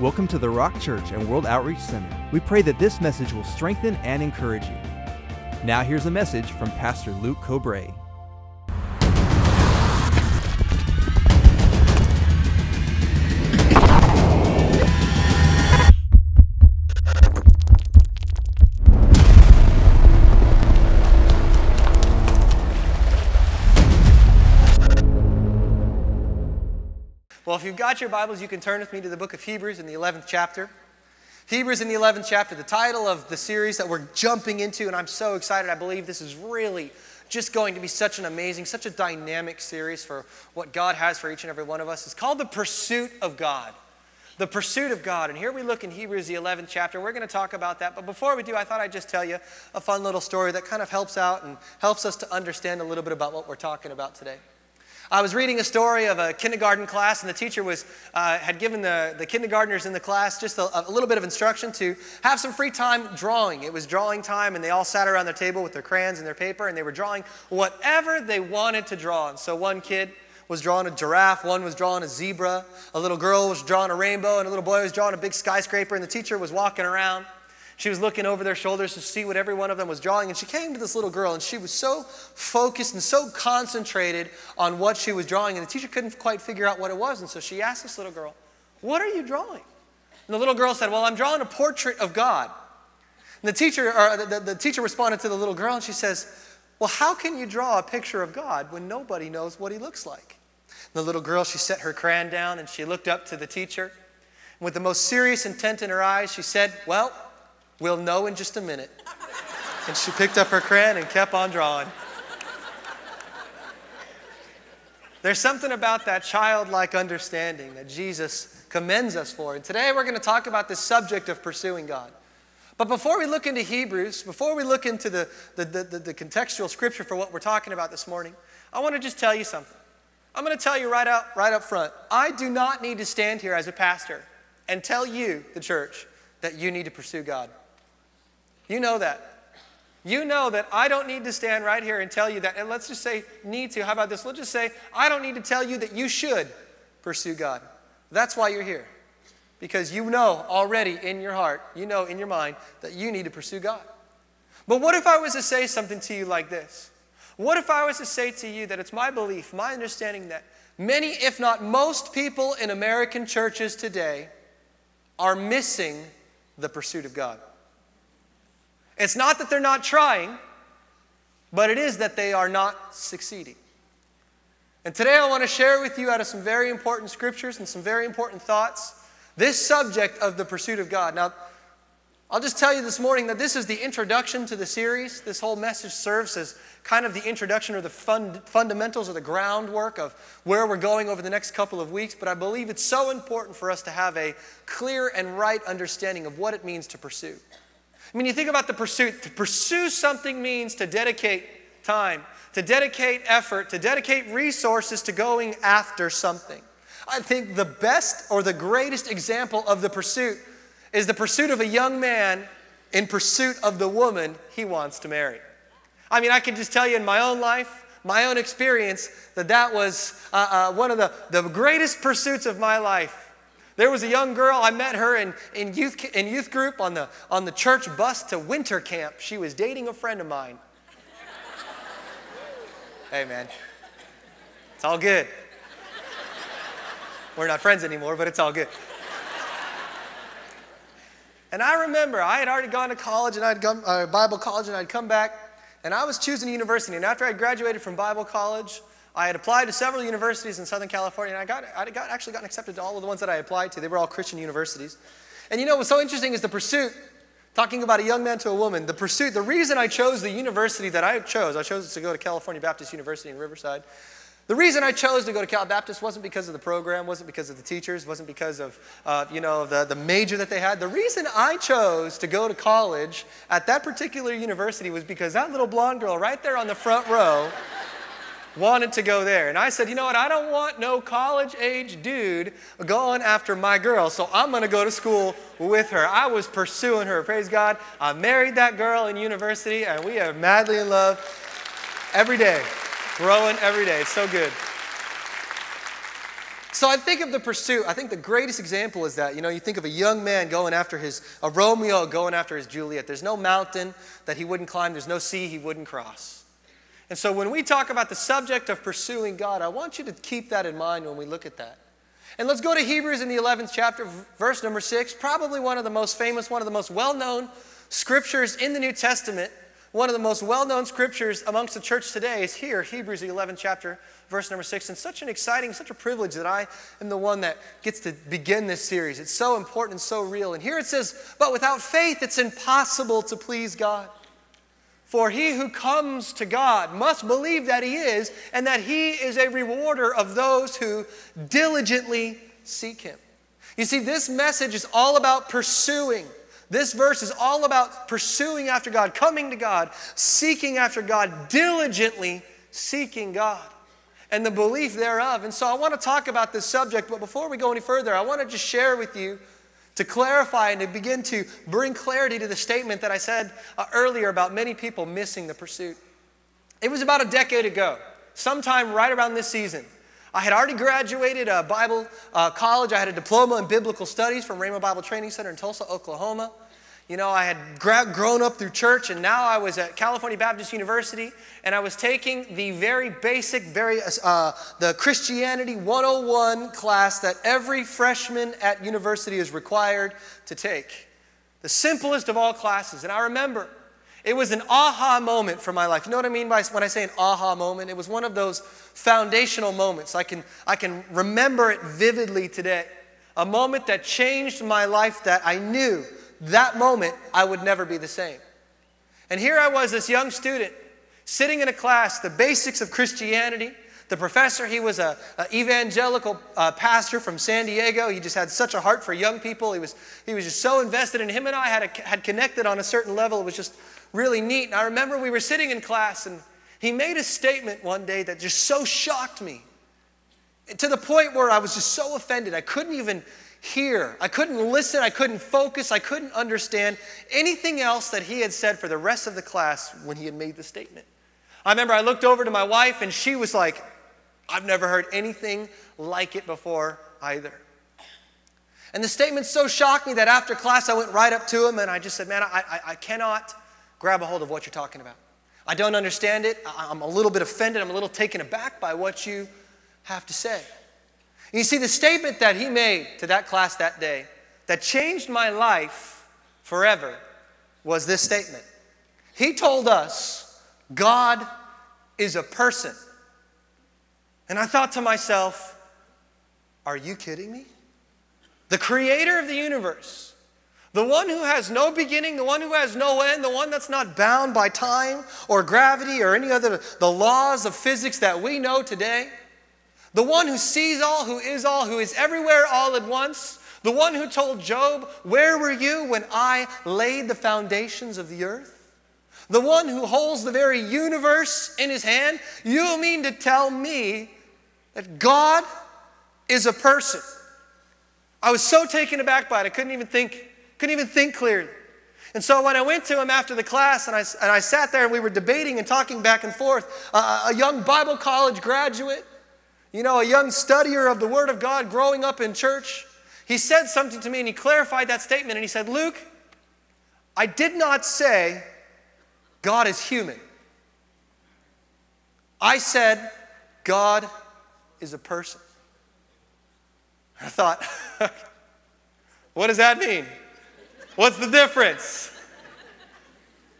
Welcome to the Rock Church and World Outreach Center. We pray that this message will strengthen and encourage you. Now, here's a message from Pastor Luke Cobrae. Well, if you've got your Bibles, you can turn with me to the book of Hebrews in the 11th chapter. Hebrews in the 11th chapter, the title of the series that we're jumping into, and I'm so excited. I believe this is really just going to be such an amazing, such a dynamic series for what God has for each and every one of us. It's called The Pursuit of God. The Pursuit of God. And here we look in Hebrews, the 11th chapter. We're going to talk about that. But before we do, I thought I'd just tell you a fun little story that kind of helps out and helps us to understand a little bit about what we're talking about today. I was reading a story of a kindergarten class, and the teacher was, uh, had given the, the kindergartners in the class just a, a, little bit of instruction to have some free time drawing. It was drawing time, and they all sat around their table with their crayons and their paper, and they were drawing whatever they wanted to draw. And so one kid was drawing a giraffe, one was drawing a zebra, a little girl was drawing a rainbow, and a little boy was drawing a big skyscraper, and the teacher was walking around. She was looking over their shoulders to see what every one of them was drawing. And she came to this little girl, and she was so focused and so concentrated on what she was drawing. And the teacher couldn't quite figure out what it was. And so she asked this little girl, What are you drawing? And the little girl said, Well, I'm drawing a portrait of God. And the teacher, or the, the, teacher responded to the little girl, and she says, Well, how can you draw a picture of God when nobody knows what he looks like? And the little girl, she set her crayon down and she looked up to the teacher. And with the most serious intent in her eyes, she said, Well, We'll know in just a minute. And she picked up her crayon and kept on drawing. There's something about that childlike understanding that Jesus commends us for. And today we're going to talk about the subject of pursuing God. But before we look into Hebrews, before we look into the, the, the, the, contextual scripture for what we're talking about this morning, I want to just tell you something. I'm going to tell you right out, right up front. I do not need to stand here as a pastor and tell you, the church, that you need to pursue God. You know that. You know that I don't need to stand right here and tell you that. And let's just say, need to. How about this? Let's just say, I don't need to tell you that you should pursue God. That's why you're here. Because you know already in your heart, you know in your mind, that you need to pursue God. But what if I was to say something to you like this? What if I was to say to you that it's my belief, my understanding that many, if not most people in American churches today are missing the pursuit of God? It's not that they're not trying, but it is that they are not succeeding. And today I want to share with you out of some very important scriptures and some very important thoughts this subject of the pursuit of God. Now, I'll just tell you this morning that this is the introduction to the series. This whole message serves as kind of the introduction or the fund, fundamentals or the groundwork of where we're going over the next couple of weeks. But I believe it's so important for us to have a clear and right understanding of what it means to pursue. I mean, you think about the pursuit. To pursue something means to dedicate time, to dedicate effort, to dedicate resources to going after something. I think the best or the greatest example of the pursuit is the pursuit of a young man in pursuit of the woman he wants to marry. I mean, I can just tell you in my own life, my own experience, that that was uh, uh, one of the, the greatest pursuits of my life there was a young girl, I met her in, in, youth, in youth group on the, on the church bus to winter camp. She was dating a friend of mine. hey, man, it's all good. We're not friends anymore, but it's all good. And I remember I had already gone to college and I'd gone uh, Bible college and I'd come back and I was choosing a university. And after I graduated from Bible college, I had applied to several universities in Southern California, and I, got, I got, actually gotten accepted to all of the ones that I applied to. They were all Christian universities. And you know what's so interesting is the pursuit, talking about a young man to a woman, the pursuit, the reason I chose the university that I chose, I chose to go to California Baptist University in Riverside. The reason I chose to go to Cal Baptist wasn't because of the program, wasn't because of the teachers, wasn't because of uh, you know the, the major that they had. The reason I chose to go to college at that particular university was because that little blonde girl right there on the front row wanted to go there. And I said, you know what? I don't want no college age dude going after my girl, so I'm going to go to school with her. I was pursuing her. Praise God. I married that girl in university, and we are madly in love every day, growing every day. It's so good. So I think of the pursuit. I think the greatest example is that, you know, you think of a young man going after his, a Romeo going after his Juliet. There's no mountain that he wouldn't climb, there's no sea he wouldn't cross. And so when we talk about the subject of pursuing God, I want you to keep that in mind when we look at that. And let's go to Hebrews in the 11th chapter, verse number 6, probably one of the most famous, one of the most well known scriptures in the New Testament. One of the most well known scriptures amongst the church today is here, Hebrews, the 11th chapter, verse number six. And such an exciting, such a privilege that I am the one that gets to begin this series. It's so important and so real. And here it says, But without faith, it's impossible to please God. For he who comes to God must believe that he is, and that he is a rewarder of those who diligently seek him. You see, this message is all about pursuing. This verse is all about pursuing after God, coming to God, seeking after God, diligently seeking God and the belief thereof. And so I want to talk about this subject, but before we go any further, I want to just share with you to clarify and to begin to bring clarity to the statement that I said uh, earlier about many people missing the pursuit. It was about a decade ago, sometime right around this season. I had already graduated a Bible uh, college. I had a diploma in biblical studies from Rhema Bible Training Center in Tulsa, Oklahoma. You know, I had grown up through church, and now I was at California Baptist University, and I was taking the very basic, very uh, the Christianity 101 class that every freshman at university is required to take. The simplest of all classes. And I remember it was an aha moment for my life. You know what I mean by when I say an aha moment? It was one of those foundational moments. I can, I can remember it vividly today. A moment that changed my life that I knew that moment, I would never be the same. And here I was, this young student, sitting in a class, the basics of Christianity. The professor, he was an evangelical uh, pastor from San Diego. He just had such a heart for young people. He was, he was just so invested in him and I had, a, had connected on a certain level. It was just really neat. And I remember we were sitting in class and he made a statement one day that just so shocked me to the point where I was just so offended. I couldn't even hear. I couldn't listen. I couldn't focus. I couldn't understand anything else that he had said for the rest of the class when he had made the statement. I remember I looked over to my wife and she was like, I've never heard anything like it before either. And the statement so shocked me that after class I went right up to him and I just said, Man, I, I, I cannot grab a hold of what you're talking about. I don't understand it. I'm a little bit offended. I'm a little taken aback by what you have to say. You see, the statement that he made to that class that day that changed my life forever was this statement. He told us, God is a person. And I thought to myself, are you kidding me? The creator of the universe, the one who has no beginning, the one who has no end, the one that's not bound by time or gravity or any other the laws of physics that we know today. The one who sees all, who is all, who is everywhere all at once. The one who told Job, Where were you when I laid the foundations of the earth? The one who holds the very universe in his hand. You mean to tell me that God is a person? I was so taken aback by it, I couldn't even think, couldn't even think clearly. And so when I went to him after the class and I, and I sat there and we were debating and talking back and forth, uh, a young Bible college graduate, you know, a young studier of the Word of God growing up in church, he said something to me and he clarified that statement and he said, Luke, I did not say God is human. I said God is a person. I thought, what does that mean? What's the difference?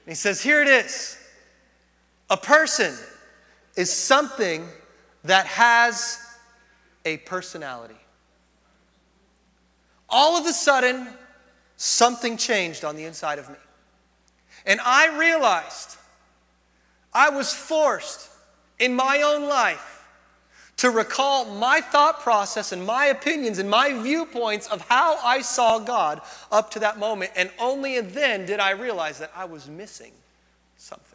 And he says, here it is. A person is something that has a personality. All of a sudden, something changed on the inside of me. And I realized I was forced in my own life to recall my thought process and my opinions and my viewpoints of how I saw God up to that moment. And only then did I realize that I was missing something.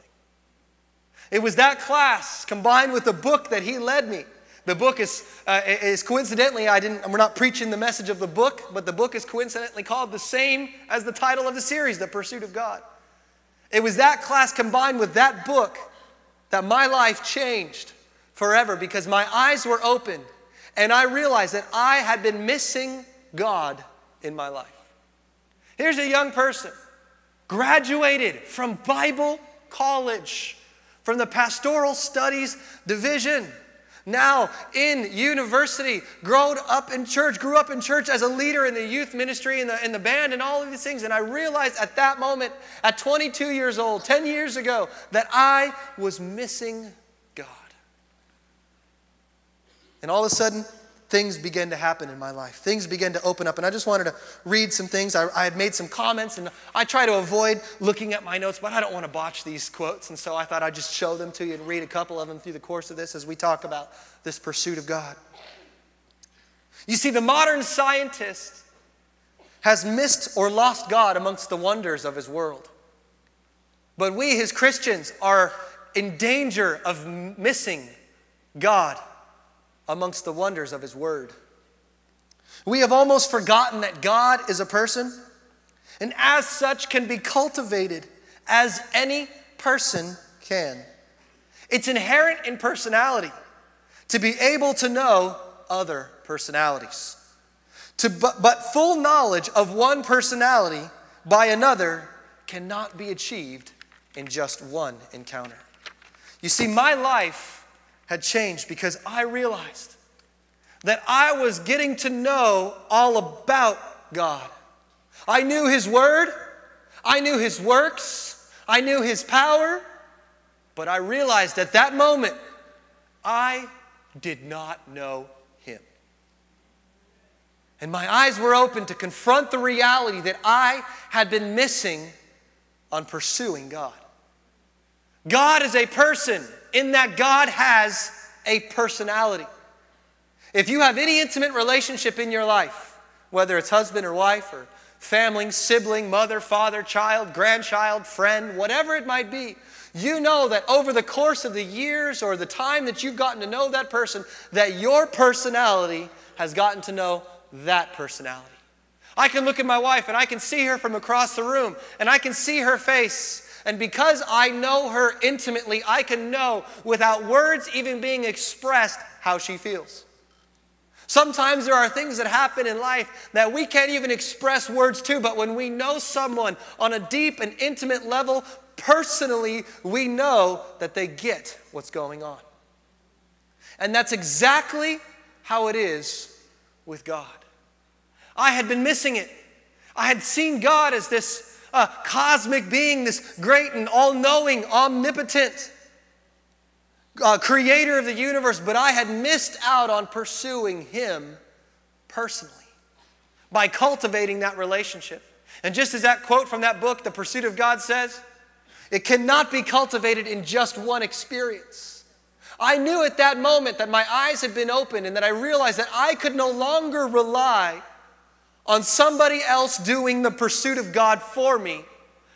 It was that class combined with the book that he led me. The book is, uh, is coincidentally, I didn't, we're not preaching the message of the book, but the book is coincidentally called the same as the title of the series, The Pursuit of God. It was that class combined with that book that my life changed forever because my eyes were opened and I realized that I had been missing God in my life. Here's a young person, graduated from Bible college, from the pastoral studies division now in university, grown up in church, grew up in church as a leader in the youth ministry and the, in the band and all of these things. And I realized at that moment, at 22 years old, 10 years ago, that I was missing God. And all of a sudden, things began to happen in my life. Things began to open up. And I just wanted to read some things. I, I, had made some comments, and I try to avoid looking at my notes, but I don't want to botch these quotes. And so I thought I'd just show them to you and read a couple of them through the course of this as we talk about this pursuit of God. You see, the modern scientist has missed or lost God amongst the wonders of his world. But we, as Christians, are in danger of missing God amongst the wonders of His Word. We have almost forgotten that God is a person, and as such can be cultivated as any person can. It's inherent in personality to be able to know other personalities. To, but, but full knowledge of one personality by another cannot be achieved in just one encounter. You see, my life had changed because I realized that I was getting to know all about God. I knew His Word, I knew His works, I knew His power, but I realized at that moment I did not know Him. And my eyes were open to confront the reality that I had been missing on pursuing God. God is a person in that God has a personality. If you have any intimate relationship in your life, whether it's husband or wife or family, sibling, mother, father, child, grandchild, friend, whatever it might be, you know that over the course of the years or the time that you've gotten to know that person, that your personality has gotten to know that personality. I can look at my wife and I can see her from across the room and I can see her face and because I know her intimately, I can know without words even being expressed how she feels. Sometimes there are things that happen in life that we can't even express words to, but when we know someone on a deep and intimate level, personally, we know that they get what's going on. And that's exactly how it is with God. I had been missing it. I had seen God as this a cosmic being, this great and all knowing, omnipotent uh, creator of the universe, but I had missed out on pursuing him personally by cultivating that relationship. And just as that quote from that book, The Pursuit of God, says, it cannot be cultivated in just one experience. I knew at that moment that my eyes had been opened and that I realized that I could no longer rely on somebody else doing the pursuit of God for me,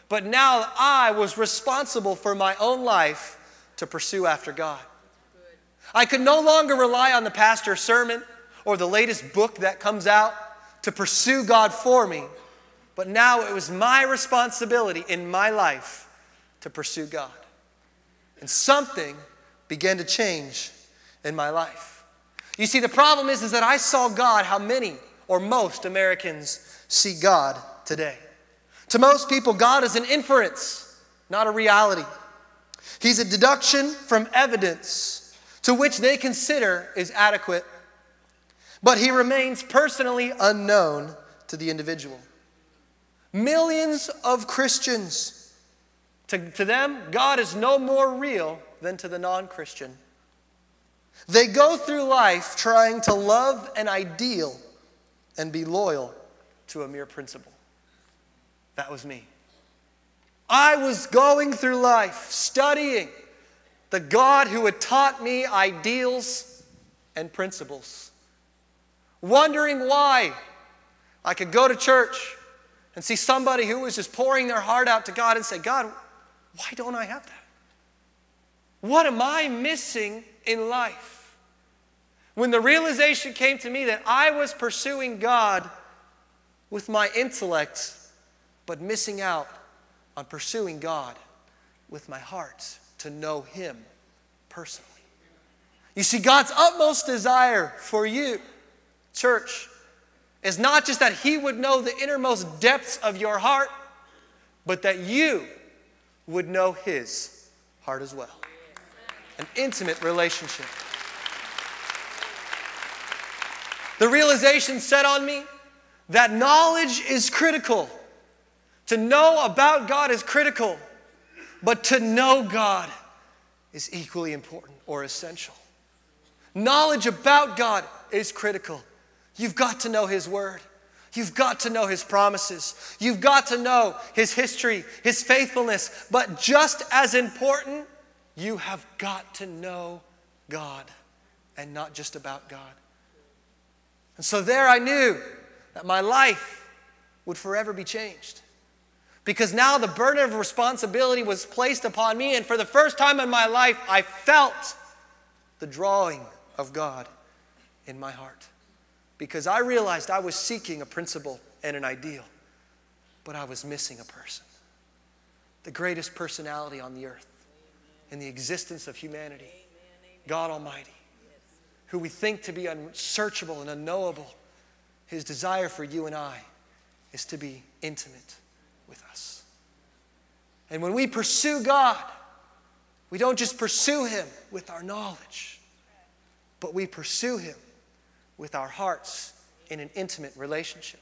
but now I was responsible for my own life to pursue after God. I could no longer rely on the pastor's sermon or the latest book that comes out to pursue God for me, but now it was my responsibility in my life to pursue God. And something began to change in my life. You see, the problem is, is that I saw God how many or most Americans see God today. To most people, God is an inference, not a reality. He's a deduction from evidence to which they consider is adequate, but he remains personally unknown to the individual. Millions of Christians, to, to them, God is no more real than to the non Christian. They go through life trying to love an ideal and be loyal to a mere principle. That was me. I was going through life studying the God who had taught me ideals and principles, wondering why I could go to church and see somebody who was just pouring their heart out to God and say, God, why don't I have that? What am I missing in life? When the realization came to me that I was pursuing God with my intellect, but missing out on pursuing God with my heart to know Him personally. You see, God's utmost desire for you, church, is not just that He would know the innermost depths of your heart, but that you would know His heart as well. An intimate relationship. The realization set on me that knowledge is critical. To know about God is critical, but to know God is equally important or essential. Knowledge about God is critical. You've got to know His Word. You've got to know His promises. You've got to know His history, His faithfulness. But just as important, you have got to know God and not just about God. And so there I knew that my life would forever be changed. Because now the burden of responsibility was placed upon me, and for the first time in my life, I felt the drawing of God in my heart. Because I realized I was seeking a principle and an ideal, but I was missing a person. The greatest personality on the earth, in the existence of humanity, God Almighty, who we think to be unsearchable and unknowable. His desire for you and I is to be intimate with us. And when we pursue God, we don't just pursue Him with our knowledge, but we pursue Him with our hearts in an intimate relationship.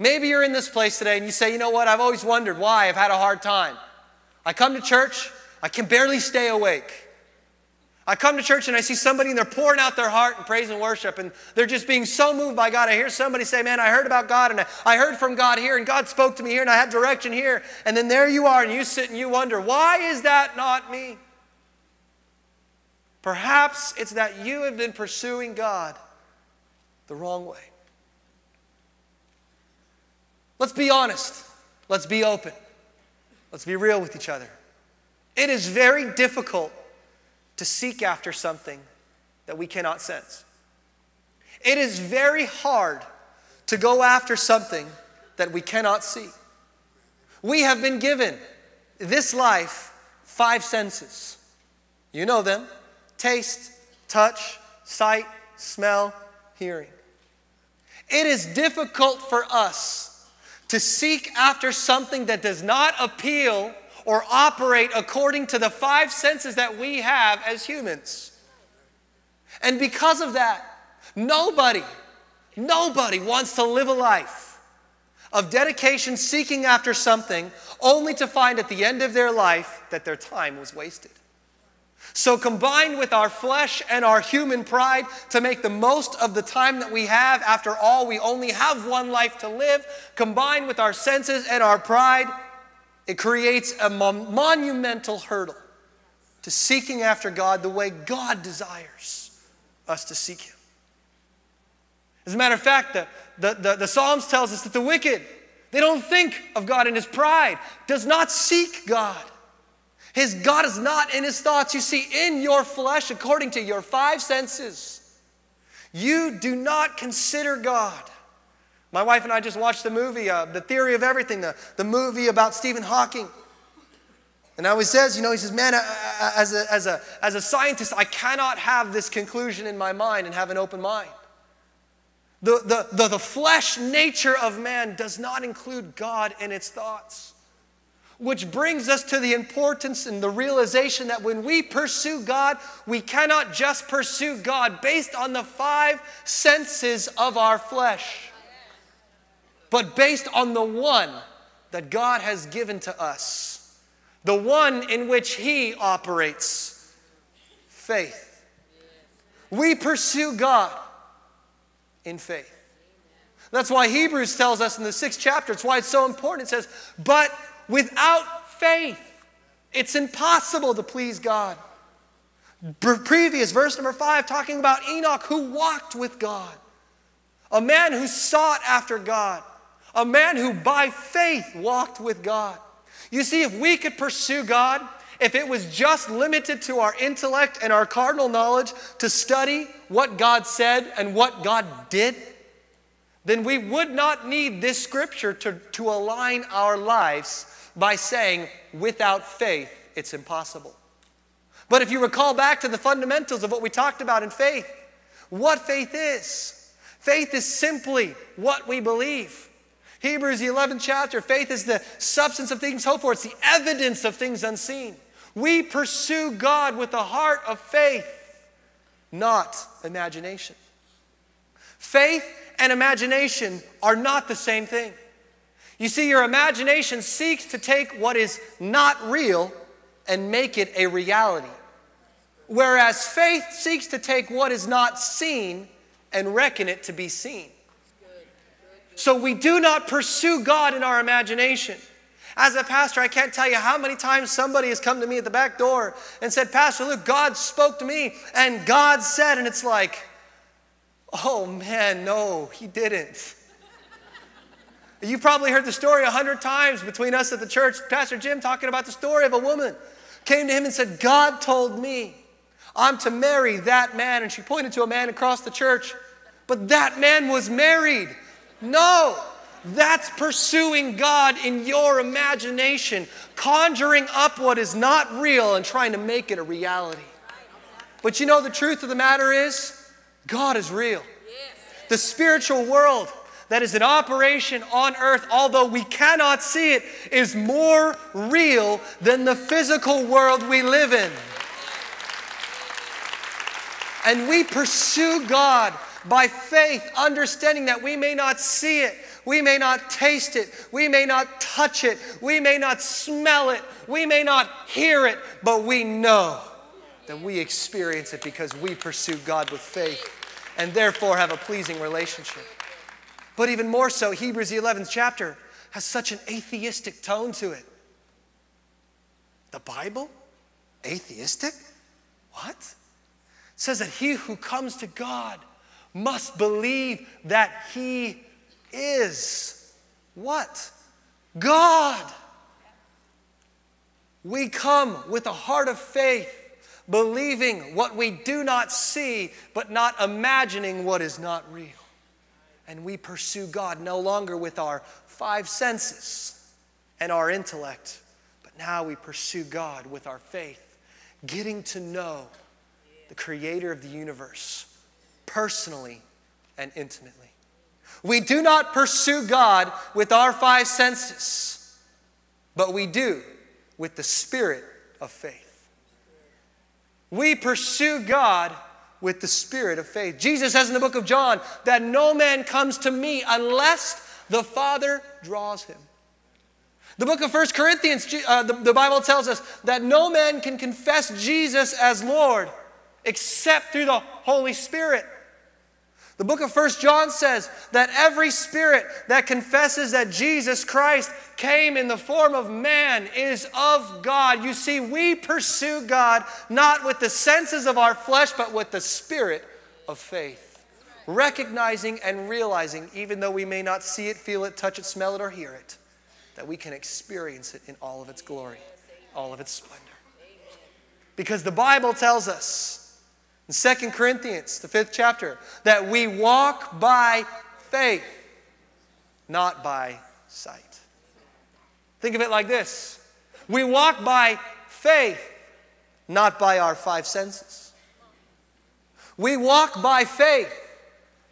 Maybe you're in this place today and you say, you know what, I've always wondered why I've had a hard time. I come to church, I can barely stay awake. I come to church and I see somebody and they're pouring out their heart in praise and worship and they're just being so moved by God. I hear somebody say, Man, I heard about God and I heard from God here and God spoke to me here and I had direction here. And then there you are and you sit and you wonder, Why is that not me? Perhaps it's that you have been pursuing God the wrong way. Let's be honest. Let's be open. Let's be real with each other. It is very difficult to seek after something that we cannot sense. It is very hard to go after something that we cannot see. We have been given this life five senses. You know them taste, touch, sight, smell, hearing. It is difficult for us to seek after something that does not appeal or operate according to the five senses that we have as humans. And because of that, nobody, nobody wants to live a life of dedication seeking after something only to find at the end of their life that their time was wasted. So, combined with our flesh and our human pride to make the most of the time that we have, after all, we only have one life to live, combined with our senses and our pride, it creates a monumental hurdle to seeking after God the way God desires us to seek Him. As a matter of fact, the, the, the, the Psalms tells us that the wicked, they don't think of God in his pride, does not seek God. His God is not in his thoughts. You see, in your flesh, according to your five senses, you do not consider God. My wife and I just watched the movie, uh, The Theory of Everything, the, the movie about Stephen Hawking. And I he says, you know, he says, man, as a, as, a, as a scientist, I cannot have this conclusion in my mind and have an open mind. The, the, the, the flesh nature of man does not include God in its thoughts. Which brings us to the importance and the realization that when we pursue God, we cannot just pursue God based on the five senses of our flesh but based on the one that God has given to us, the one in which He operates faith. We pursue God in faith. That's why Hebrews tells us in the sixth chapter, it's why it's so important. It says, But without faith, it's impossible to please God. Previous verse number five, talking about Enoch who walked with God, a man who sought after God a man who by faith walked with God. You see, if we could pursue God, if it was just limited to our intellect and our cardinal knowledge to study what God said and what God did, then we would not need this scripture to, to align our lives by saying, without faith, it's impossible. But if you recall back to the fundamentals of what we talked about in faith, what faith is, faith is simply what we believe. Hebrews, the 11th chapter, faith is the substance of things hoped for, it's the evidence of things unseen. We pursue God with a heart of faith, not imagination. Faith and imagination are not the same thing. You see, your imagination seeks to take what is not real and make it a reality. Whereas faith seeks to take what is not seen and reckon it to be seen. So we do not pursue God in our imagination. As a pastor, I can't tell you how many times somebody has come to me at the back door and said, Pastor, look, God spoke to me and God said, and it's like, oh man, no, he didn't. You've probably heard the story a hundred times between us at the church. Pastor Jim talking about the story of a woman came to him and said, God told me I'm to marry that man. And she pointed to a man across the church, but that man was married. No, that's pursuing God in your imagination, conjuring up what is not real and trying to make it a reality. But you know, the truth of the matter is, God is real. The spiritual world that is in operation on earth, although we cannot see it, is more real than the physical world we live in. And we pursue God by faith, understanding that we may not see it, we may not taste it, we may not touch it, we may not smell it, we may not hear it, but we know that we experience it because we pursue God with faith and therefore have a pleasing relationship. But even more so, Hebrews, the 11th chapter, has such an atheistic tone to it. The Bible? Atheistic? What? It says that he who comes to God must believe that he is what? God. We come with a heart of faith, believing what we do not see, but not imagining what is not real. And we pursue God no longer with our five senses and our intellect, but now we pursue God with our faith, getting to know the creator of the universe personally and intimately. We do not pursue God with our five senses, but we do with the spirit of faith. We pursue God with the spirit of faith. Jesus says in the book of John that no man comes to me unless the Father draws him. The book of First Corinthians, uh, the, the Bible tells us that no man can confess Jesus as Lord except through the Holy Spirit. The book of First John says that every spirit that confesses that Jesus Christ came in the form of man is of God. You see, we pursue God not with the senses of our flesh, but with the spirit of faith. Recognizing and realizing, even though we may not see it, feel it, touch it, smell it, or hear it, that we can experience it in all of its glory, all of its splendor. Because the Bible tells us in 2 Corinthians, the fifth chapter, that we walk by faith, not by sight. Think of it like this we walk by faith, not by our five senses. We walk by faith,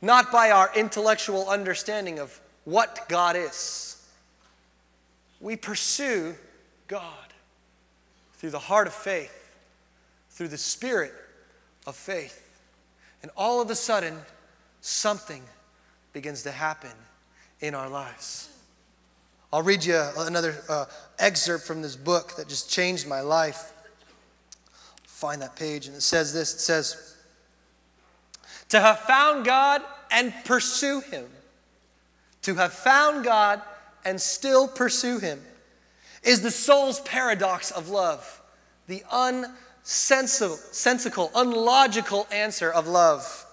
not by our intellectual understanding of what God is. We pursue God through the heart of faith, through the Spirit of faith. And all of a sudden, something begins to happen in our lives. I'll read you another uh, excerpt from this book that just changed my life. Find that page, and it says this it says, To have found God and pursue Him, to have found God and still pursue Him, is the soul's paradox of love, the un sensical, unlogical answer of love.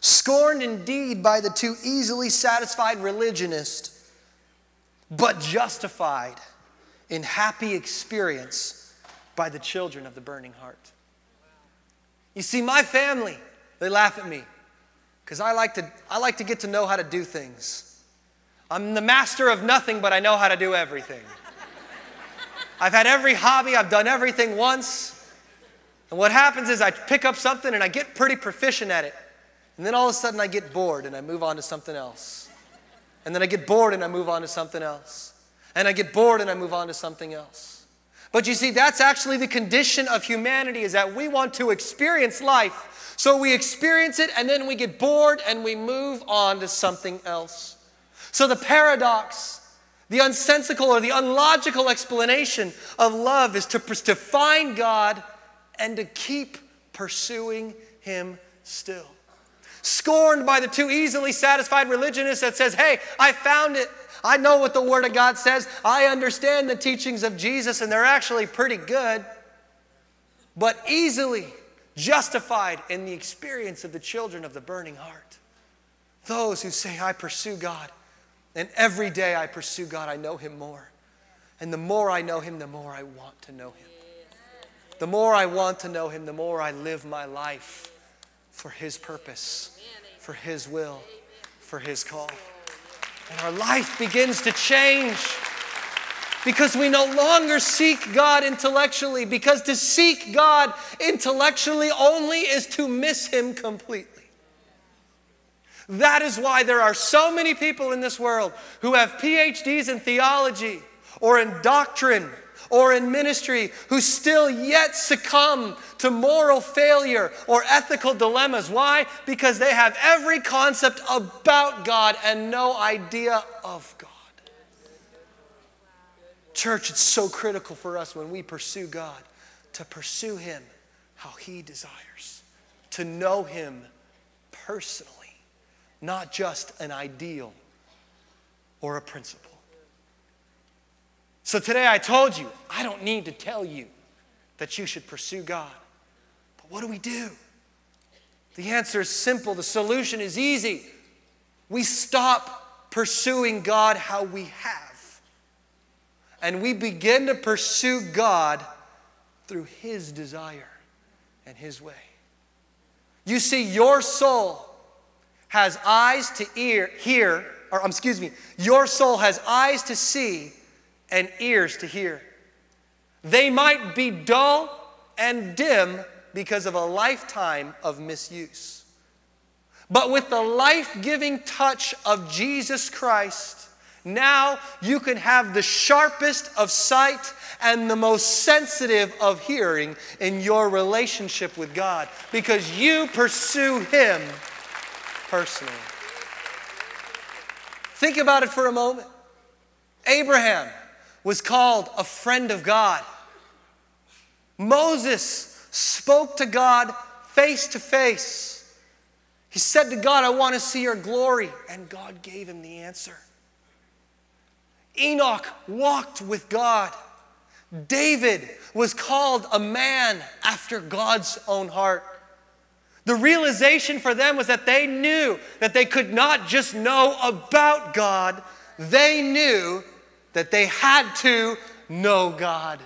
Scorned indeed by the too easily satisfied religionist, but justified in happy experience by the children of the burning heart. You see, my family, they laugh at me because I, like to, I like to get to know how to do things. I'm the master of nothing, but I know how to do everything. I've had every hobby, I've done everything once. And what happens is I pick up something and I get pretty proficient at it. And then all of a sudden I get bored and I move on to something else. And then I get bored and I move on to something else. And I get bored and I move on to something else. But you see, that's actually the condition of humanity is that we want to experience life. So we experience it and then we get bored and we move on to something else. So the paradox the unsensical or the unlogical explanation of love is to, to find God and to keep pursuing Him still. Scorned by the too easily satisfied religionist that says, Hey, I found it. I know what the Word of God says. I understand the teachings of Jesus, and they're actually pretty good. But easily justified in the experience of the children of the burning heart. Those who say, I pursue God and every day I pursue God, I know Him more. And the more I know Him, the more I want to know Him. The more I want to know Him, the more I live my life for His purpose, for His will, for His call. And our life begins to change because we no longer seek God intellectually, because to seek God intellectually only is to miss Him completely. That is why there are so many people in this world who have PhDs in theology or in doctrine or in ministry who still yet succumb to moral failure or ethical dilemmas. Why? Because they have every concept about God and no idea of God. Church, it's so critical for us when we pursue God to pursue Him how He desires, to know Him personally not just an ideal or a principle. So today I told you, I don't need to tell you that you should pursue God. But what do we do? The answer is simple, the solution is easy. We stop pursuing God how we have, and we begin to pursue God through His desire and His way. You see, your soul has eyes to ear, hear, or um, excuse me, your soul has eyes to see and ears to hear. They might be dull and dim because of a lifetime of misuse. But with the life giving touch of Jesus Christ, now you can have the sharpest of sight and the most sensitive of hearing in your relationship with God because you pursue Him personally. Think about it for a moment. Abraham was called a friend of God. Moses spoke to God face to face. He said to God, I want to see your glory. And God gave him the answer. Enoch walked with God. David was called a man after God's own heart. The realization for them was that they knew that they could not just know about God, they knew that they had to know God.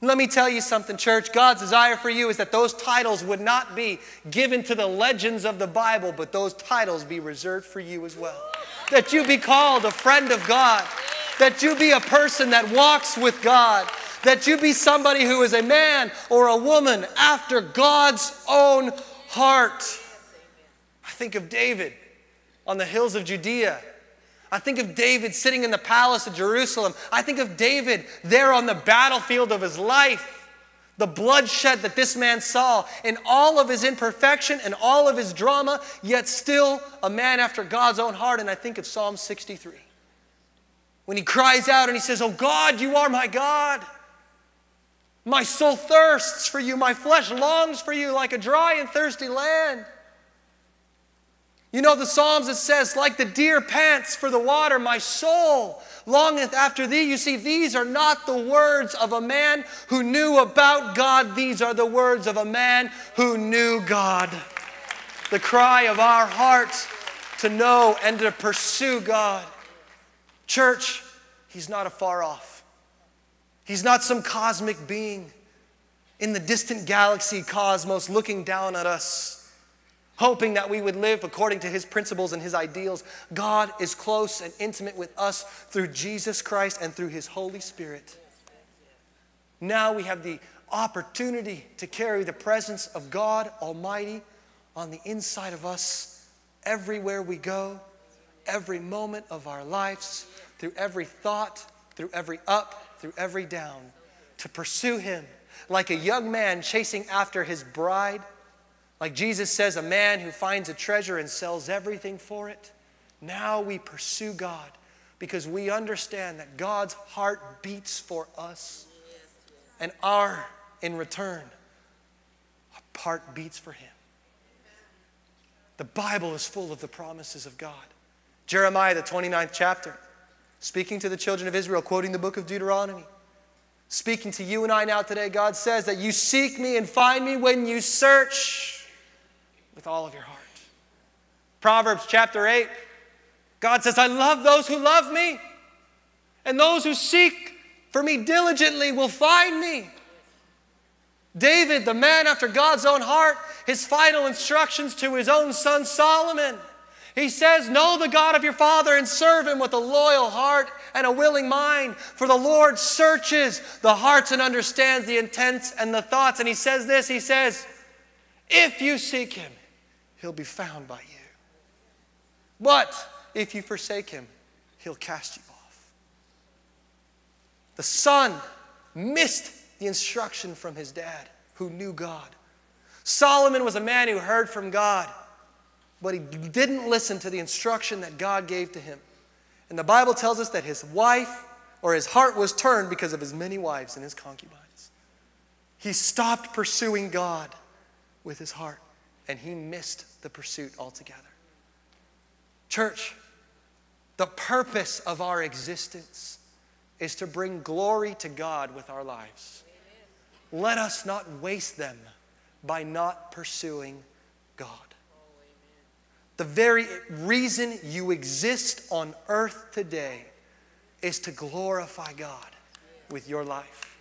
Let me tell you something, church. God's desire for you is that those titles would not be given to the legends of the Bible, but those titles be reserved for you as well. That you be called a friend of God, that you be a person that walks with God, that you be somebody who is a man or a woman after God's own heart. I think of David on the hills of Judea. I think of David sitting in the palace of Jerusalem. I think of David there on the battlefield of his life. The bloodshed that this man saw in all of his imperfection and all of his drama, yet still a man after God's own heart. And I think of Psalm 63. When he cries out and he says, Oh God, you are my God. My soul thirsts for you. My flesh longs for you like a dry and thirsty land. You know, the Psalms it says, like the deer pants for the water, my soul longeth after thee. You see, these are not the words of a man who knew about God, these are the words of a man who knew God. The cry of our hearts to know and to pursue God. Church, He's not afar off. He's not some cosmic being in the distant galaxy cosmos looking down at us, hoping that we would live according to his principles and his ideals. God is close and intimate with us through Jesus Christ and through his Holy Spirit. Now we have the opportunity to carry the presence of God Almighty on the inside of us everywhere we go, every moment of our lives, through every thought, through every up, through every down, to pursue Him like a young man chasing after his bride. Like Jesus says, a man who finds a treasure and sells everything for it. Now we pursue God because we understand that God's heart beats for us and our, in return, heart beats for Him. The Bible is full of the promises of God. Jeremiah, the 29th chapter, speaking to the children of Israel, quoting the book of Deuteronomy, speaking to you and I now today, God says that you seek me and find me when you search with all of your heart. Proverbs chapter 8, God says, I love those who love me, and those who seek for me diligently will find me. David, the man after God's own heart, his final instructions to his own son Solomon. He says, Know the God of your father and serve him with a loyal heart and a willing mind. For the Lord searches the hearts and understands the intents and the thoughts. And he says this He says, If you seek him, he'll be found by you. But if you forsake him, he'll cast you off. the son missed the instruction from his dad, who knew God. Solomon was a man who heard from God, but he didn't listen to the instruction that God gave to him. And the Bible tells us that his wife or his heart was turned because of his many wives and his concubines. He stopped pursuing God with his heart, and he missed the pursuit altogether. Church, the purpose of our existence is to bring glory to God with our lives. Let us not waste them by not pursuing God. The very reason you exist on earth today is to glorify God with your life.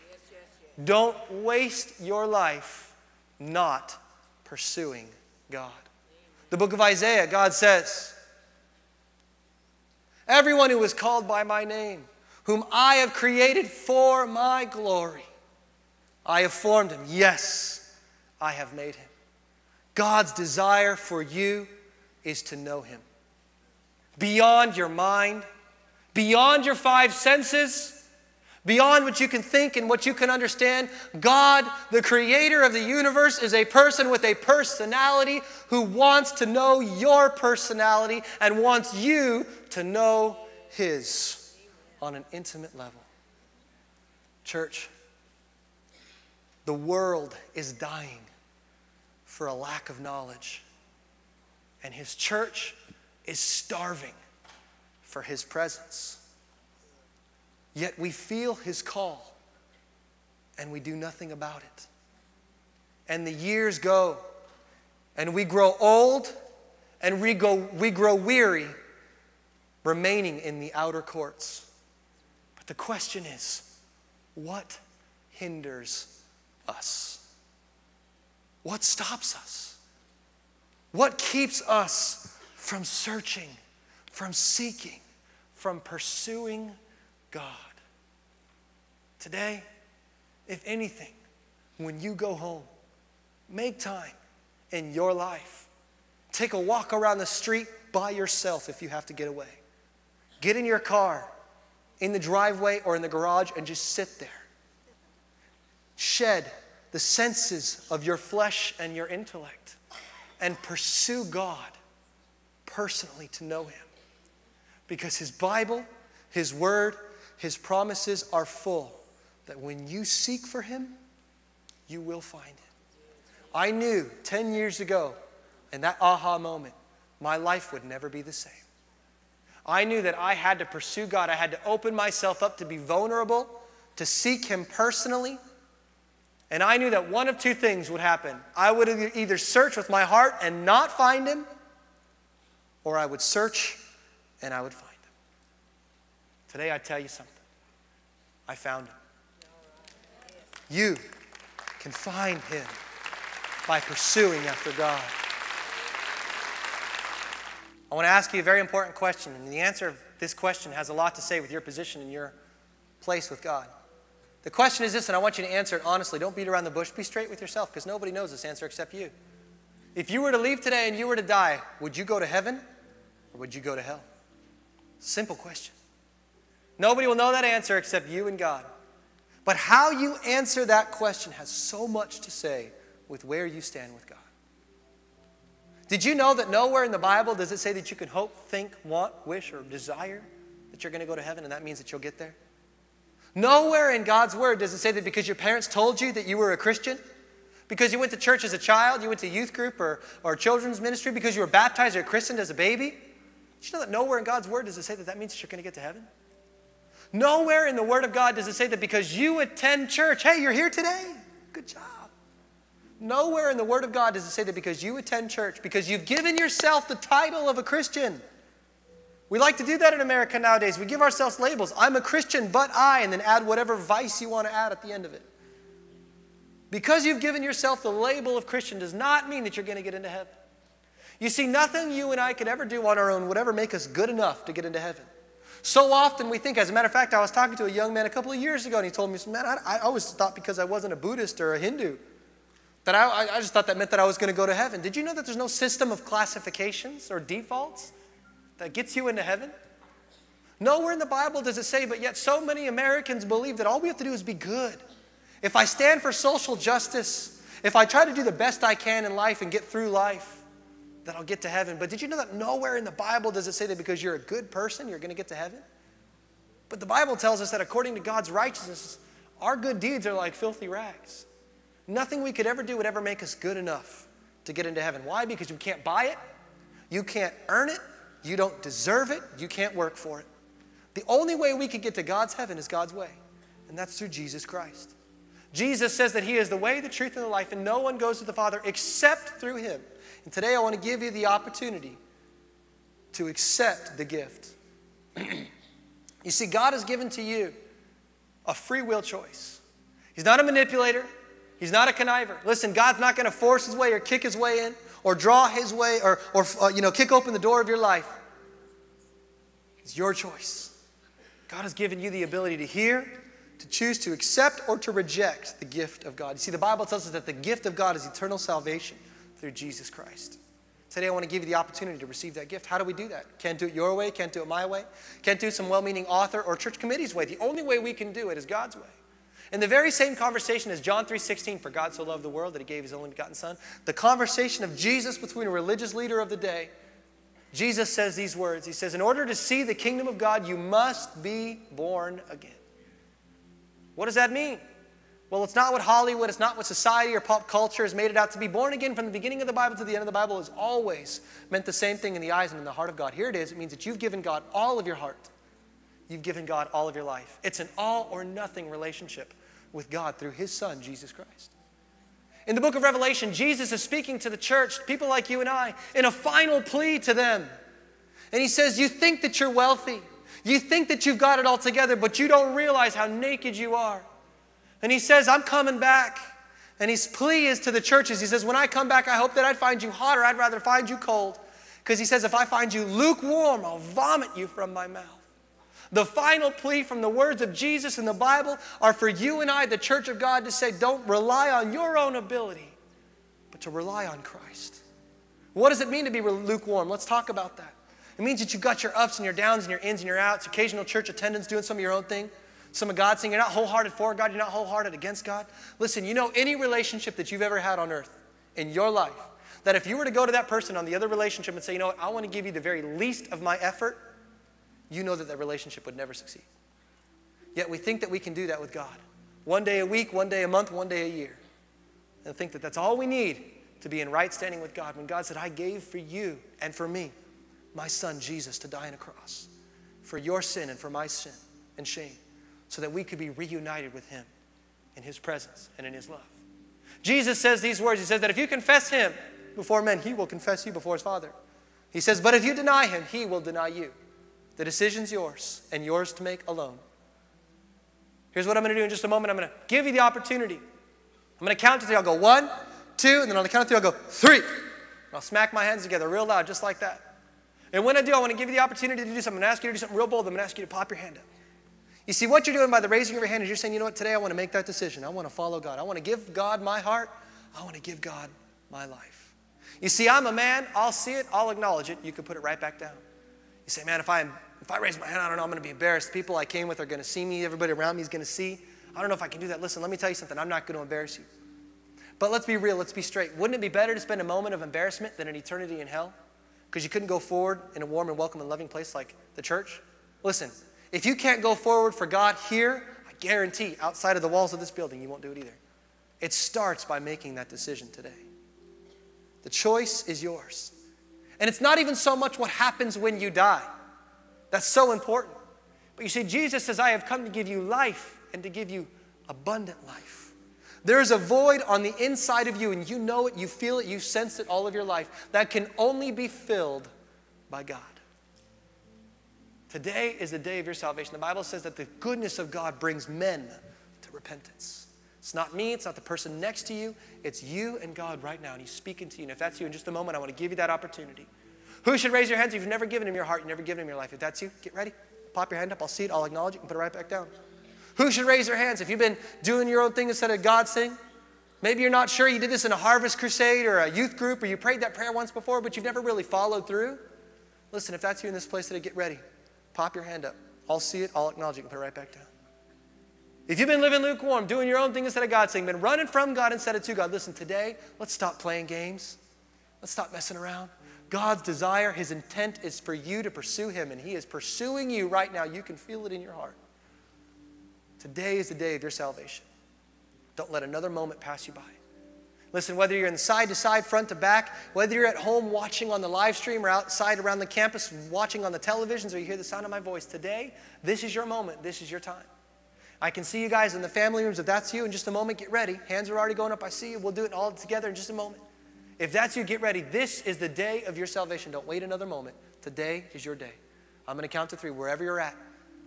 Don't waste your life not pursuing God. The book of Isaiah, God says, Everyone who is called by my name, whom I have created for my glory. I have formed him. Yes, I have made him. God's desire for you is to know him. Beyond your mind, beyond your five senses, beyond what you can think and what you can understand, God, the creator of the universe, is a person with a personality who wants to know your personality and wants you to know his on an intimate level. Church, the world is dying for a lack of knowledge, and His church is starving for His presence. Yet we feel His call, and we do nothing about it. And the years go, and we grow old, and we, go, we grow weary remaining in the outer courts. But the question is what hinders us? What stops us? What keeps us from searching, from seeking, from pursuing God? Today, if anything, when you go home, make time in your life. Take a walk around the street by yourself if you have to get away. Get in your car in the driveway or in the garage and just sit there. Shed the senses of your flesh and your intellect and pursue God personally to know Him. Because His Bible, His Word, His promises are full that when you seek for Him, you will find Him. I knew 10 years ago, in that aha moment, my life would never be the same. I knew that I had to pursue God. I had to open myself up to be vulnerable, to seek Him personally. And I knew that one of two things would happen. I would either search with my heart and not find Him, or I would search and I would find Him. Today, I tell you something. I found Him. You can find Him by pursuing after God. I want to ask you a very important question, and the answer of this question has a lot to say with your position and your place with God. The question is this, and I want you to answer it honestly. Don't beat around the bush. Be straight with yourself because nobody knows this answer except you. If you were to leave today and you were to die, would you go to heaven or would you go to hell? Simple question. Nobody will know that answer except you and God. But how you answer that question has so much to say with where you stand with God. Did you know that nowhere in the Bible does it say that you can hope, think, want, wish, or desire that you're going to go to heaven and that means that you'll get there? Nowhere in God's Word does it say that because your parents told you that you were a Christian, because you went to church as a child, you went to youth group or, or children's ministry, because you were baptized or christened as a baby. Did you know that nowhere in God's Word does it say that that means that you're going to get to heaven? Nowhere in the Word of God does it say that because you attend church, hey, you're here today. Good job. Nowhere in the Word of God does it say that because you attend church, because you've given yourself the title of a Christian, we like to do that in America nowadays. We give ourselves labels. I'm a Christian, but I, and then add whatever vice you want to add at the end of it. Because you've given yourself the label of Christian does not mean that you're going to get into heaven. You see, nothing you and I could ever do on our own would ever make us good enough to get into heaven. So often we think, as a matter of fact, I was talking to a young man a couple of years ago, and he told me, Man, I, I always thought because I wasn't a Buddhist or a Hindu, that I, I just thought that meant that I was going to go to heaven. Did you know that there's no system of classifications or defaults? That gets you into heaven? Nowhere in the Bible does it say, but yet so many Americans believe that all we have to do is be good. If I stand for social justice, if I try to do the best I can in life and get through life, that I'll get to heaven. But did you know that nowhere in the Bible does it say that because you're a good person, you're going to get to heaven? But the Bible tells us that according to God's righteousness, our good deeds are like filthy rags. Nothing we could ever do would ever make us good enough to get into heaven. Why? Because you can't buy it, you can't earn it, you don't deserve it. You can't work for it. The only way we can get to God's heaven is God's way, and that's through Jesus Christ. Jesus says that He is the way, the truth, and the life, and no one goes to the Father except through Him. And today I want to give you the opportunity to accept the gift. you see, God has given to you a free will choice. He's not a manipulator, He's not a conniver. Listen, God's not going to force His way or kick His way in or draw his way or, or uh, you know, kick open the door of your life. It's your choice. God has given you the ability to hear, to choose to accept or to reject the gift of God. You see, the Bible tells us that the gift of God is eternal salvation through Jesus Christ. Today, I want to give you the opportunity to receive that gift. How do we do that? Can't do it your way, can't do it my way, can't do some well meaning author or church committee's way. The only way we can do it is God's way. In the very same conversation as John 3:16, for God so loved the world that he gave his only begotten son, the conversation of Jesus between a religious leader of the day, Jesus says these words. He says, "In order to see the kingdom of God, you must be born again." What does that mean? Well, it's not what Hollywood, it's not what society or pop culture has made it out to be. Born again from the beginning of the Bible to the end of the Bible has always meant the same thing in the eyes and in the heart of God. Here it is. It means that you've given God all of your heart. You've given God all of your life. It's an all or nothing relationship with God through his son, Jesus Christ. In the book of Revelation, Jesus is speaking to the church, people like you and I, in a final plea to them. And he says, You think that you're wealthy. You think that you've got it all together, but you don't realize how naked you are. And he says, I'm coming back. And his plea is to the churches. He says, When I come back, I hope that I'd find you hot or I'd rather find you cold. Because he says, If I find you lukewarm, I'll vomit you from my mouth. The final plea from the words of Jesus in the Bible are for you and I, the church of God, to say, don't rely on your own ability, but to rely on Christ. What does it mean to be lukewarm? Let's talk about that. It means that you've got your ups and your downs and your ins and your outs, occasional church attendance, doing some of your own thing, some of God's thing. You're not wholehearted for God, you're not wholehearted against God. Listen, you know any relationship that you've ever had on earth in your life, that if you were to go to that person on the other relationship and say, you know what, I want to give you the very least of my effort, you know that that relationship would never succeed. Yet we think that we can do that with God. One day a week, one day a month, one day a year. And think that that's all we need to be in right standing with God. When God said, I gave for you and for me my son Jesus to die on a cross for your sin and for my sin and shame so that we could be reunited with him in his presence and in his love. Jesus says these words He says that if you confess him before men, he will confess you before his Father. He says, but if you deny him, he will deny you. The decision's yours and yours to make alone. Here's what I'm going to do in just a moment. I'm going to give you the opportunity. I'm going to count to three. I'll go one, two, and then on the count of three, I'll go three. And I'll smack my hands together real loud, just like that. And when I do, I want to give you the opportunity to do something. I'm going to ask you to do something real bold. I'm going to ask you to pop your hand up. You see, what you're doing by the raising of your hand is you're saying, you know what, today I want to make that decision. I want to follow God. I want to give God my heart. I want to give God my life. You see, I'm a man. I'll see it. I'll acknowledge it. You can put it right back down. You say, man, if I, if I raise my hand, I don't know, I'm going to be embarrassed. The people I came with are going to see me. Everybody around me is going to see. I don't know if I can do that. Listen, let me tell you something. I'm not going to embarrass you. But let's be real. Let's be straight. Wouldn't it be better to spend a moment of embarrassment than an eternity in hell? Because you couldn't go forward in a warm and welcome and loving place like the church? Listen, if you can't go forward for God here, I guarantee outside of the walls of this building, you won't do it either. It starts by making that decision today. The choice is yours. And it's not even so much what happens when you die. That's so important. But you see, Jesus says, I have come to give you life and to give you abundant life. There is a void on the inside of you, and you know it, you feel it, you sense it all of your life, that can only be filled by God. Today is the day of your salvation. The Bible says that the goodness of God brings men to repentance. It's not me, it's not the person next to you, it's you and God right now, and He's speaking to you. And if that's you, in just a moment, I want to give you that opportunity. Who should raise your hands if you've never given Him your heart, you've never given Him your life? If that's you, get ready. Pop your hand up, I'll see it, I'll acknowledge it, and put it right back down. Who should raise their hands if you've been doing your own thing instead of God's thing? Maybe you're not sure you did this in a harvest crusade or a youth group or you prayed that prayer once before, but you've never really followed through. Listen, if that's you in this place today, get ready. Pop your hand up. I'll see it, I'll acknowledge it, and put it right back down. If you've been living lukewarm, doing your own thing instead of God's thing, been running from God instead of to God, listen, today, let's stop playing games. Let's stop messing around. God's desire, His intent is for you to pursue Him, and He is pursuing you right now. You can feel it in your heart. Today is the day of your salvation. Don't let another moment pass you by. Listen, whether you're in side to side, front to back, whether you're at home watching on the live stream or outside around the campus watching on the televisions or you hear the sound of my voice, today, this is your moment. This is your time. I can see you guys in the family rooms. If that's you, in just a moment, get ready. Hands are already going up. I see you. We'll do it all together in just a moment. If that's you, get ready. This is the day of your salvation. Don't wait another moment. Today is your day. I'm going to count to three wherever you're at.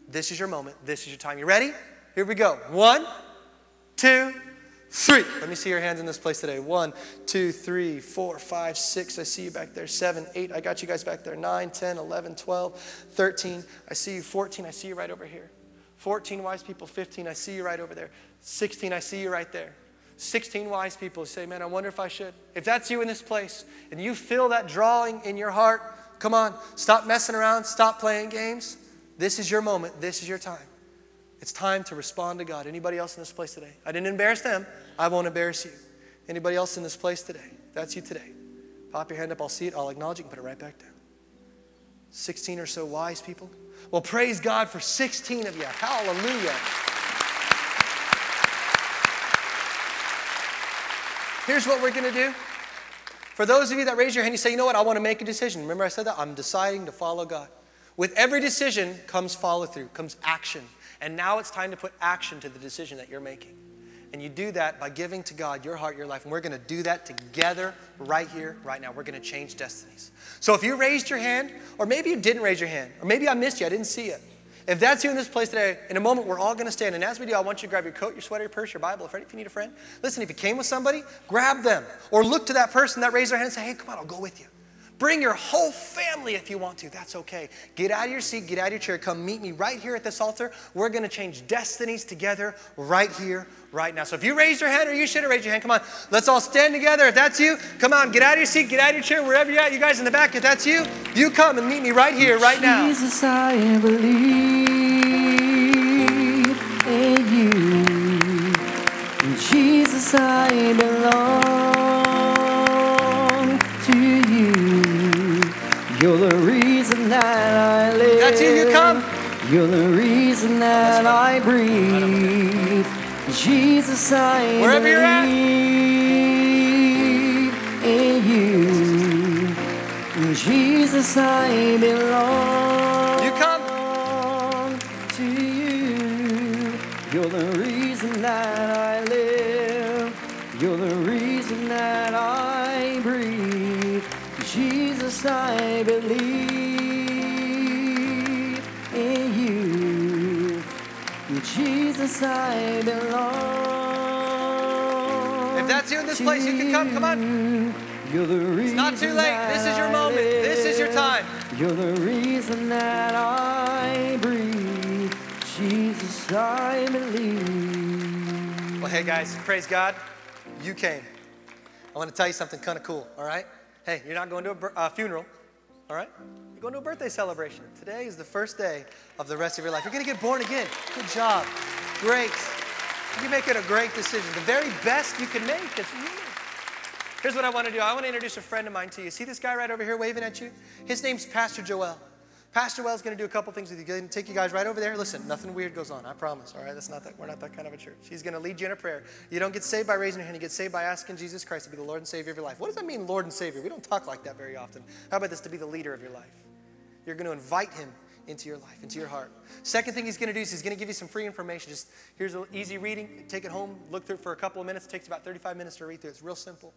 This is your moment. This is your time. You ready? Here we go. One, two, three. Let me see your hands in this place today. One, two, three, four, five, six. I see you back there. Seven, eight. I got you guys back there. Nine, 10, 11, 12, 13. I see you. 14. I see you right over here. 14 wise people, 15, I see you right over there. 16, I see you right there. 16 wise people say, Man, I wonder if I should. If that's you in this place and you feel that drawing in your heart, come on, stop messing around, stop playing games. This is your moment, this is your time. It's time to respond to God. Anybody else in this place today? I didn't embarrass them, I won't embarrass you. Anybody else in this place today? That's you today. Pop your hand up, I'll see it, I'll acknowledge it, and put it right back down. 16 or so wise people. Well, praise God for 16 of you. Hallelujah. Here's what we're going to do. For those of you that raise your hand, you say, you know what, I want to make a decision. Remember, I said that? I'm deciding to follow God. With every decision comes follow through, comes action. And now it's time to put action to the decision that you're making. And you do that by giving to God your heart, your life. And we're going to do that together right here, right now. We're going to change destinies. So if you raised your hand, or maybe you didn't raise your hand, or maybe I missed you, I didn't see it. If that's you in this place today, in a moment we're all going to stand. And as we do, I want you to grab your coat, your sweater, your purse, your Bible, if you need a friend. Listen, if you came with somebody, grab them. Or look to that person that raised their hand and say, hey, come on, I'll go with you. Bring your whole family if you want to. That's okay. Get out of your seat, get out of your chair, come meet me right here at this altar. We're going to change destinies together right here, right now. So if you raise your hand or you should have raised your hand, come on. Let's all stand together. If that's you, come on, get out of your seat, get out of your chair, wherever you're at. You guys in the back, if that's you, you come and meet me right here, right now. Jesus, I believe in you. Jesus, I belong That's you, you come. You're the reason that I breathe. Jesus, I Wherever you're at. believe in you. Jesus, I belong You come. to you. You're the reason that I live. You're the reason that I breathe. Jesus, I believe Jesus, I belong. If that's you in this place, you can come. Come on. You're the reason It's not too late. This is your moment. This is your time. You're the reason that I breathe. Jesus, Simon Lee. Well, hey guys, praise God, you came. I want to tell you something kind of cool, all right? Hey, you're not going to a uh, funeral, all right? You're going to a birthday celebration. Today is the first day of the rest of your life. You're going to get born again. Good job. Great. You're making a great decision. The very best you can make. It's really. Here's what I want to do. I want to introduce a friend of mine to you. See this guy right over here waving at you? His name's Pastor Joel. Pastor Joel's going to do a couple things with you. Going to take you guys right over there. Listen, nothing weird goes on. I promise. All right, that's not that. We're not that kind of a church. He's going to lead you in a prayer. You don't get saved by raising your hand. You get saved by asking Jesus Christ to be the Lord and Savior of your life. What does that mean, Lord and Savior? We don't talk like that very often. How about this to be the leader of your life? You're going to invite Him into your life, into your heart. Second thing He's going to do is He's going to give you some free information. Just here's an easy reading. Take it home. Look through it for a couple of minutes. It takes about 35 minutes to read through. It's real simple.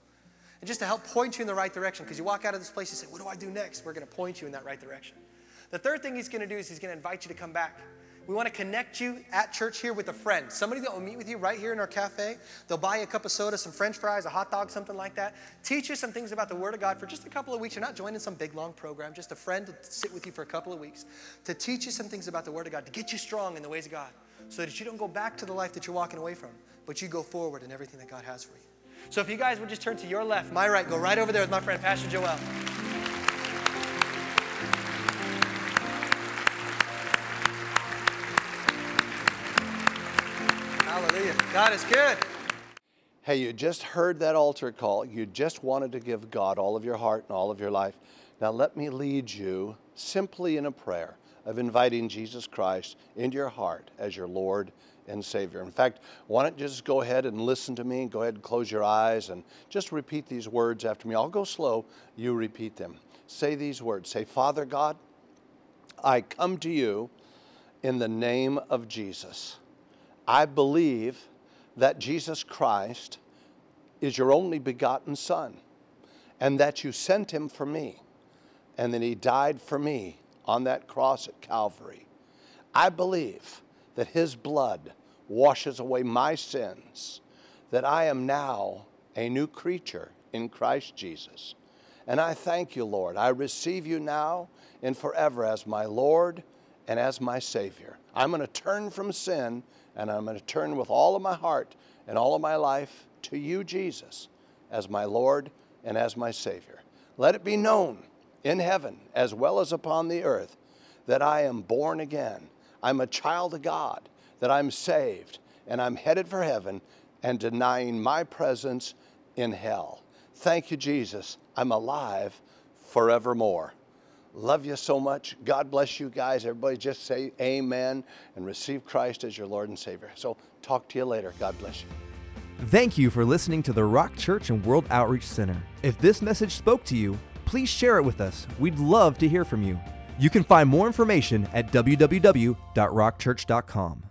And just to help point you in the right direction, because you walk out of this place, you say, What do I do next? We're going to point you in that right direction. The third thing he's going to do is he's going to invite you to come back. We want to connect you at church here with a friend, somebody that will meet with you right here in our cafe. They'll buy you a cup of soda, some french fries, a hot dog, something like that. Teach you some things about the Word of God for just a couple of weeks. You're not joining some big, long program, just a friend to sit with you for a couple of weeks to teach you some things about the Word of God, to get you strong in the ways of God so that you don't go back to the life that you're walking away from, but you go forward in everything that God has for you. So if you guys would just turn to your left, my right, go right over there with my friend Pastor Joel. God is good. Hey, you just heard that altar call. You just wanted to give God all of your heart and all of your life. Now, let me lead you simply in a prayer of inviting Jesus Christ into your heart as your Lord and Savior. In fact, why don't you just go ahead and listen to me? And go ahead and close your eyes and just repeat these words after me. I'll go slow, you repeat them. Say these words Say, Father God, I come to you in the name of Jesus. I believe that Jesus Christ is your only begotten Son and that you sent him for me and that he died for me on that cross at Calvary. I believe that his blood washes away my sins, that I am now a new creature in Christ Jesus. And I thank you, Lord. I receive you now and forever as my Lord and as my Savior. I'm going to turn from sin and I'm going to turn with all of my heart and all of my life to you, Jesus, as my Lord and as my Savior. Let it be known in heaven as well as upon the earth that I am born again. I'm a child of God, that I'm saved, and I'm headed for heaven and denying my presence in hell. Thank you, Jesus. I'm alive forevermore. Love you so much. God bless you guys. Everybody just say amen and receive Christ as your Lord and Savior. So talk to you later. God bless you. Thank you for listening to the Rock Church and World Outreach Center. If this message spoke to you, please share it with us. We'd love to hear from you. You can find more information at www.rockchurch.com.